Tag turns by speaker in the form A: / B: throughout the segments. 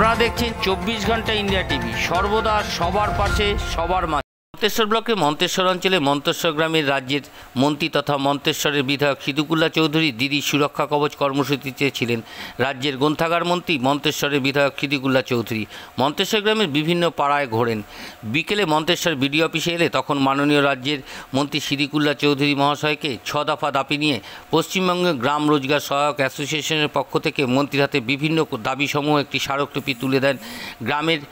A: আপনারা দেখছেন চব্বিশ ঘণ্টা ইন্ডিয়া টিভি। সর্বদা সবার পাশে সবার মাঝে। মন্তেশ্বর ব্লকে মন্তেশ্বর অঞ্চলে মন্তেশ্বর গ্রামের রাজ্যের মন্ত্রী তথা মন্তেশ্বরের বিধায়ক সিদুকুল্লা চৌধুরী দিদি সুরক্ষা কবচ কর্মসূচিতে ছিলেন। রাজ্যের গ্রন্থাগার মন্ত্রী মন্তেশ্বরের বিধায়ক সিদ্দিকুল্লা চৌধুরী মন্তেশ্বর গ্রামের বিভিন্ন পাড়ায় ঘোরেন। বিকেলে মন্তেশ্বর বিডিও অফিসে এলে তখন মাননীয় রাজ্যের মন্ত্রী সিদ্দিকুল্লা চৌধুরী মহাশয়কে ছ দফা দাবি নিয়ে পশ্চিমবঙ্গে গ্রাম রোজগার সহায়ক অ্যাসোসিয়েশনের পক্ষ থেকে মন্ত্রীর হাতে বিভিন্ন দাবিসমূহ একটি স্মারকলিপি তুলে দেন। গ্রামের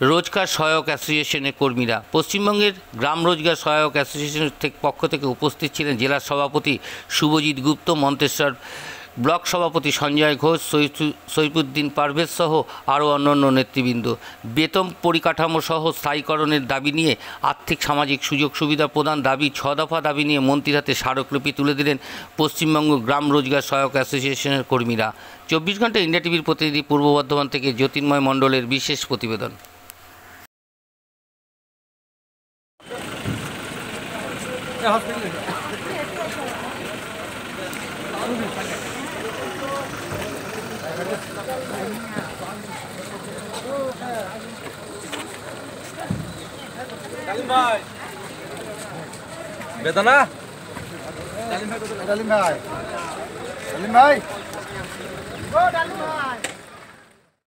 A: রোজগার সহায়ক অ্যাসোসিয়েশনের কর্মীরা পশ্চিমবঙ্গের গ্রাম রোজগার সহায়ক অ্যাসোসিয়েশনের পক্ষ থেকে উপস্থিত ছিলেন জেলার সভাপতি শুভজিৎ গুপ্ত, মন্তেশ্বর ব্লক সভাপতি সঞ্জয় ঘোষ সৈফুদ্দিন পারভেজ সহ আরও অন্যান্য নেতৃবৃন্দ। বেতন পরিকাঠামো সহ স্থায়ীকরণের দাবি নিয়ে আর্থিক সামাজিক সুযোগ সুবিধা প্রদান দাবি ছ দফা দাবি নিয়ে মন্ত্রীর হাতে স্মারকলিপি তুলে দিলেন পশ্চিমবঙ্গ গ্রাম রোজগার সহায়ক অ্যাসোসিয়েশনের কর্মীরা। চব্বিশ ঘণ্টা ইন্ডিয়া টিভির প্রতিনিধি পূর্ব বর্ধমান থেকে জ্যোতির্ময় মণ্ডলের বিশেষ প্রতিবেদন।
B: বেদনা
C: ডালিম ভাই ডালিম ভাই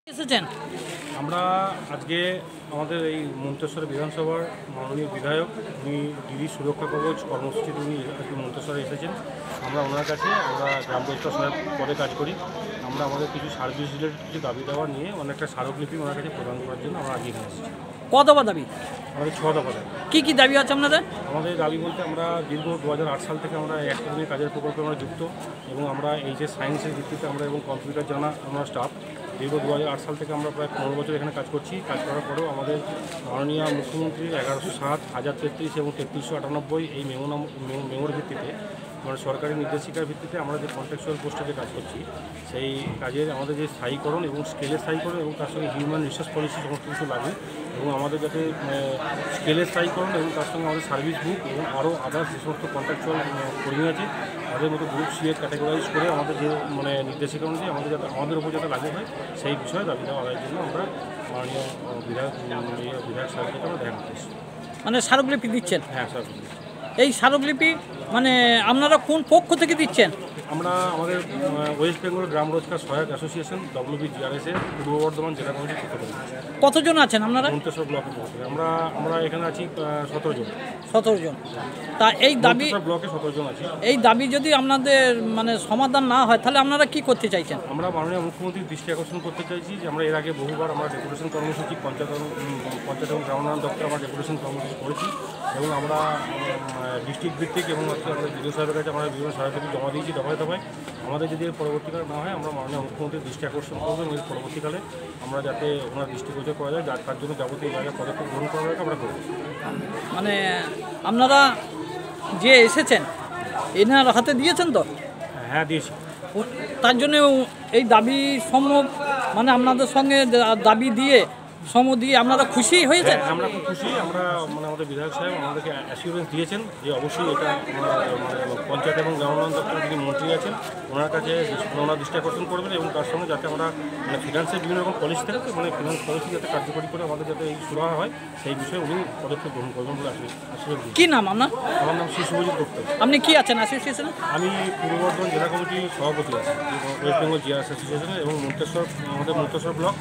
D: এসেছেন
B: আমরা আজকে আমাদের এই মন্তেশ্বর বিধানসভার মাননীয় বিধায়ক উনি দিদি সুরক্ষা কবচ কর্মসূচিতে উনি আজকে মন্তেশ্বরে এসেছেন। আমরা ওনার কাছে আমরা গ্রাম রোজগার সহায়ক পদে কাজ করি। আমরা আমাদের কিছু সার্ভিস রিলেটেড কিছু দাবি দেওয়া নিয়ে অনেকটা স্মারকলিপি ওনার কাছে প্রদান করার জন্য আমরা আজকে এখানে এসেছি।
D: কত বা দাবি?
B: আমাদের ছ দফা দাবি।
D: কী কি দাবি আছে আপনাদের?
B: আমাদের দাবি বলতে আমরা দীর্ঘ দু হাজার আট সাল থেকে আমরা একসঙ্গে কাজের প্রকল্পে আমরা যুক্ত এবং আমরা এই যে সায়েন্সের ভিত্তিতে আমরা এবং কম্পিউটার জানা আমরা স্টাফ দীর্ঘ দু সাল থেকে আমরা প্রায় পনেরো বছর এখানে কাজ করছি। কাজ করার পরেও আমাদের মাননীয় মুখ্যমন্ত্রী এগারোশো সাত, হাজার তেত্রিশ এবং তেত্রিশশো আটানব্বই এই মেমো মেমোর ভিত্তিতে মানে সরকারি নির্দেশিকার ভিত্তিতে আমরা যে কন্ট্রাকচুয়াল পোস্টে যে কাজ করছি সেই কাজের আমাদের যে স্থায়ীকরণ এবং স্কেলের স্থায়ীকরণ এবং তার সঙ্গে হিউম্যান রিসোর্স পলিসি সমস্ত কিছু লাগে এবং আমাদের যাতে স্কেলের স্থায়ীকরণ এবং তার সঙ্গে আমাদের সার্ভিস বুক এবং আরও আদার্স যে সমস্ত কন্ট্রাকচুয়াল কর্মী আছে তাদের মতো গ্রুপ সিএ ক্যাটাগরাইজ করে আমাদের যে মানে নির্দেশিকা অনুযায়ী আমাদের যাতে আমাদের উপর যাতে লাগু হয় সেই বিষয়ে দাবি দেওয়া আদায়ের জন্য আমরা মাননীয় বিধায়ক বিধায়ক সাহেবের সাথে আমরা দেখা করতে
D: মানে স্মারকলিপি দিচ্ছেন?
B: হ্যাঁ স্যার
D: এই স্মারকলিপি মানে আপনারা কোন পক্ষ থেকে দিচ্ছেন?
B: আমরা আমাদের ওয়েস্ট বেঙ্গল গ্রাম রোজগার সহায়ক অ্যাসোসিয়েশন ডব্লিউবি জিআরএসের পূর্ব বর্ধমান জেলা কমিটির পক্ষ থেকে।
D: কতজন আছেন আপনারা?
B: আমরা আমরা এখানে আছি সতেরো জন।
D: সতেরো জন। তা এই দাবি
B: ব্লকে সতেরো জন আছি।
D: এই দাবি যদি আপনাদের মানে সমাধান না হয় তাহলে আপনারা কি করতে চাইছেন?
B: আমরা মাননীয় মুখ্যমন্ত্রীর দৃষ্টি আকর্ষণ করতে চাইছি যে আমরা এর আগে বহুবার আমরা ডেপুটেশন কর্মসূচি পঞ্চায়েত পঞ্চায়েত এবং গ্রামোন্নয়ন দপ্তর আমরা ডেপুটেশন কর্মসূচি করেছি এবং আমরা ডিস্ট্রিক্ট ভিত্তিক এবং হচ্ছে আমাদের বিডিও সাহেবের কাছে আমরা বিভিন্ন সহায়তা জমা দিয়েছি দফায় দফায়। আমাদের যদি এর পরবর্তীকালে না হয় আমরা মাননীয় মুখ্যমন্ত্রীর দৃষ্টি আকর্ষণ করব এবং এর পরবর্তীকালে আমরা যাতে ওনার দৃষ্টিগোচর করা যায় যার তার জন্য যাবতীয় যা যা পদক্ষেপ গ্রহণ করা দরকার আমরা করব।
D: মানে আপনারা যে এসেছেন এনার হাতে দিয়েছেন তো?
B: হ্যাঁ দিয়েছি।
D: তার জন্য এই দাবি সম্ভব মানে আপনাদের সঙ্গে দাবি দিয়ে সম দিয়ে আপনারা খুশি হয়েছেন
B: হ্যাঁ, আমরা খুব খুশি। আমরা মানে আমাদের বিধায়ক সাহেব আমাদেরকে অ্যাসিউরেন্স দিয়েছেন যে অবশ্যই এটা মানে পঞ্চায়েত এবং গ্রামোন্নয়ন দপ্তরের যিনি মন্ত্রী আছেন ওনার কাছে ওনার দৃষ্টি আকর্ষণ করবেন এবং তার সঙ্গে যাতে আমরা মানে ফিনান্সের বিভিন্ন রকম পলিসি থাকে মানে ফিনান্স পলিসি যাতে কার্যকরী করে আমাদের যাতে এই সুরাহা হয় সেই বিষয়ে উনি পদক্ষেপ গ্রহণ করবেন বলে আশীর্বাদ
D: কি নাম আপনার?
B: আমার নাম শ্রী শুভজিৎ গুপ্ত।
D: আপনি কি আছেন? অ্যাসোসিয়েশনে
B: আমি পূর্ব বর্ধমান জেলা কমিটির সভাপতি আছি ওয়েস্ট বেঙ্গল জিআরএস অ্যাসোসিয়েশনের এবং মন্তেশ্বর আমাদের মন্তেশ্বর ব্লক।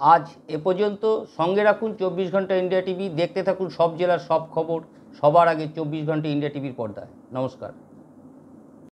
A: আজ এ পর্যন্ত সঙ্গে রাখুন চব্বিশ ঘণ্টা ইন্ডিয়া টিভি। দেখতে থাকুন সব জেলার সব খবর। সবার আগে চব্বিশ ঘণ্টা ইন্ডিয়া টিভির পর্দায়। নমস্কার।